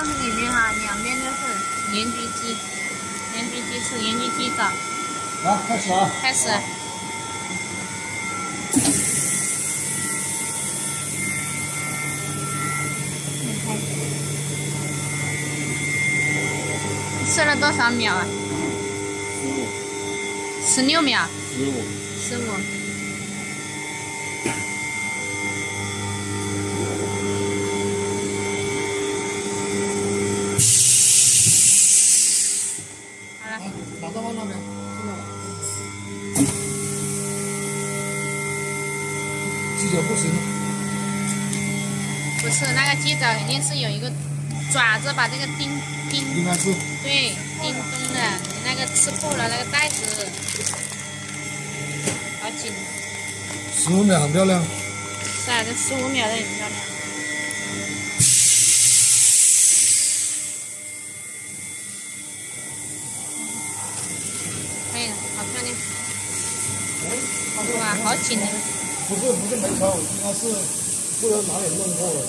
里面哈，两边都是盐焗鸡，盐焗鸡翅，盐焗鸡爪。来，开始啊！开始。吃了多少秒啊？十五。十六秒。十五。十五。哪到往那边？鸡脚不行了。不是那个鸡爪肯定是有一个爪子把这个钉钉。应该是。对，钉中的，你那个吃破了那个袋子，好紧。十五秒很漂亮。是啊，这十五秒的很漂亮。可以了，好漂亮。哇，好紧的。不是不是没抽，应该是不知道哪里弄错了。